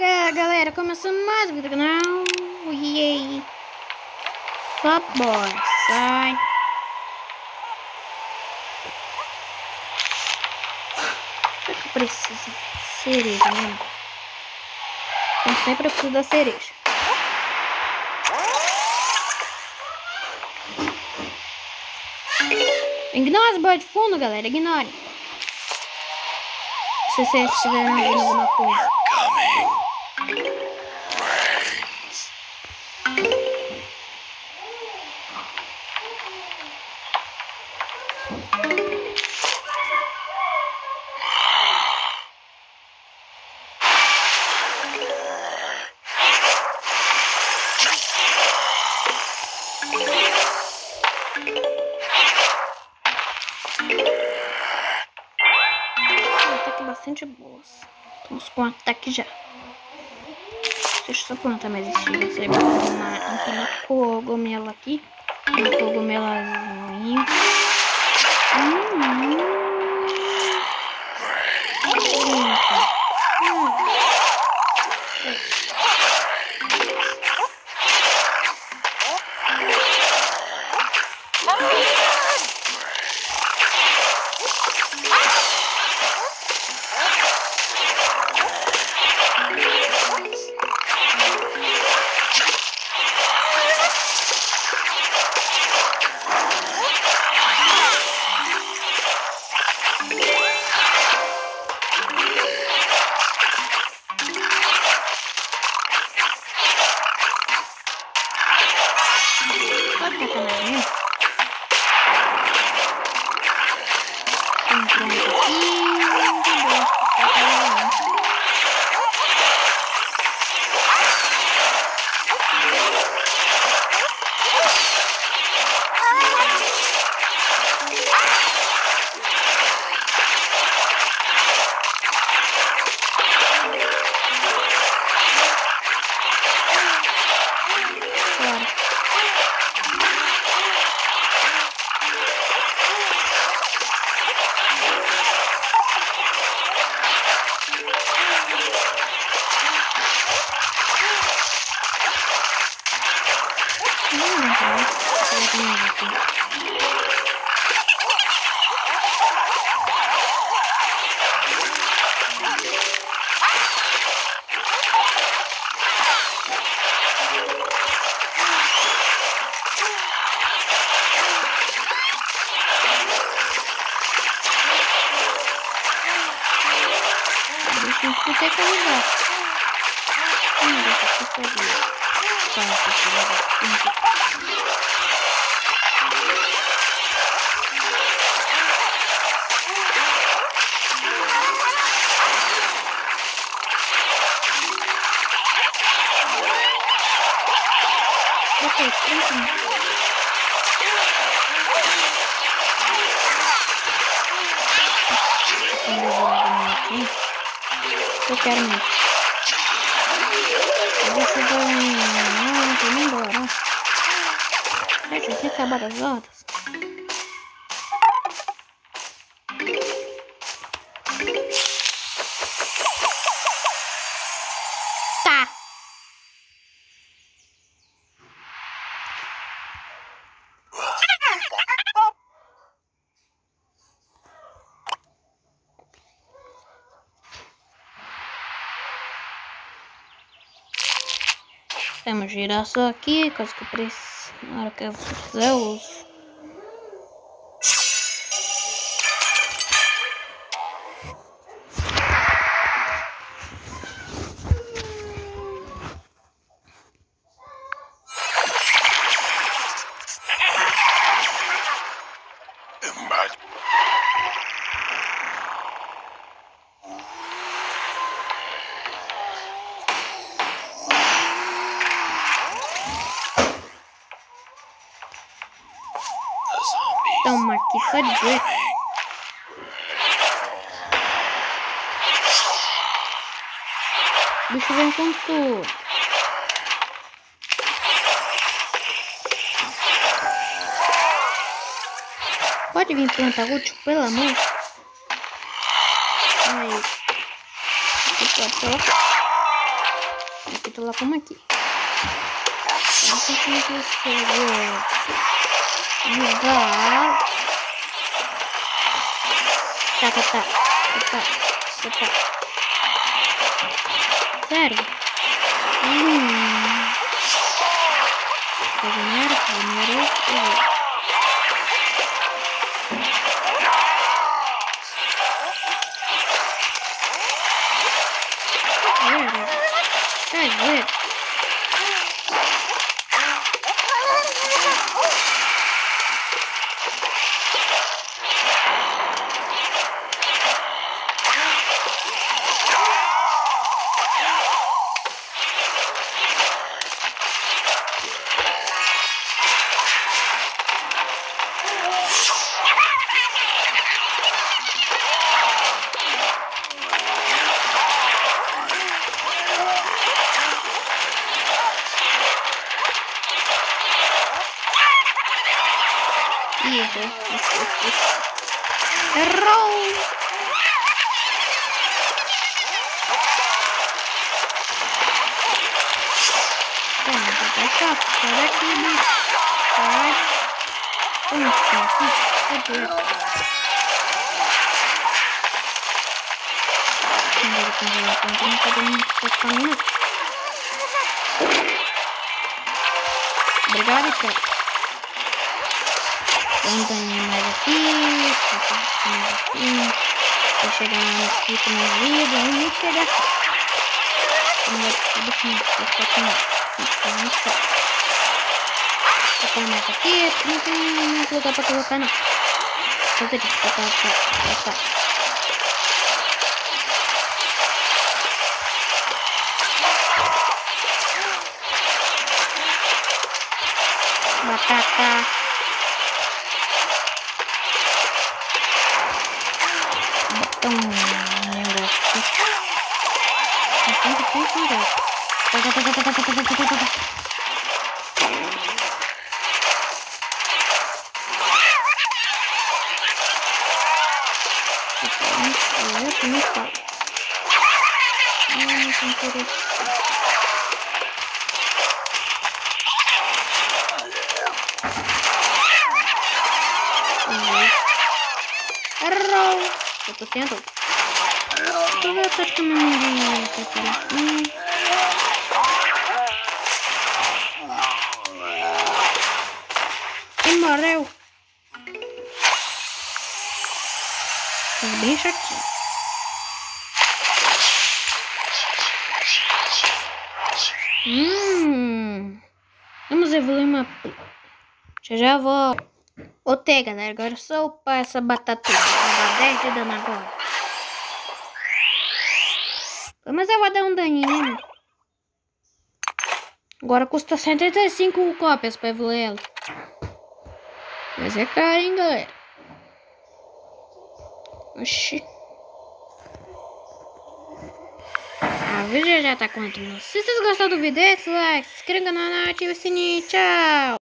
Ga- galera, começando mais um vídeo do canal. E aí? Só boy, sai. O que eu preciso? Cereja, né? Como sempre preciso da cereja. Ignore as bolas de fundo, galera. Ignore. Se vocês estiverem ouvindo alguma coisa. Bastante boas. Estamos com um ataque já. Só plantar mais estilos aí. Botar uma, um cogumelo aqui. Um cogumelozinho. Hum. Deixa eu ter que ajudar. Hum, deixa eu conseguir. Tá, precisa bastante. Ok, tranquilo. Tem devorado aqui. Eu quero. Eu chegar em... Não, não tô indo embora. Eu ter acabado as horas. Temos girassol aqui, coisa que preciso. Na hora que eu quiser, eu uso. Toma aqui só de ver. O bicho vem com tudo. Pode vir plantar útil, pelo amor. Aí. Aqui pode colocar. volta lá como aqui. Não sei como que Jogar. Tá, kata kata kata cari, kita dengar, vendo? Tá? Não! Tá, para aqui, né? Sai. Onde tá? Cadê? Congelar, congelar, congelar. Cadê minha estamina? Obrigado, cara. Und dann mal das Das ist ja dann das Und das ist nicht バタタ kak. どうも、よろしく。Thank you. 100%. Vou ver praticamente um aqui. Ele morreu. Tô bem chatinho. Hum. Vamos evoluir uma... Já já volto. T, galera, agora só upar essa batata. Vou dar 10 de dano agora. Mas eu vou dar um daninho, né? Agora custa 75 cópias pra evoluir ela. Mas é caro, hein, galera? Oxi. A vídeo já tá com Se vocês gostaram do vídeo, deixa o like, se inscreva no canal ative o sininho. Tchau!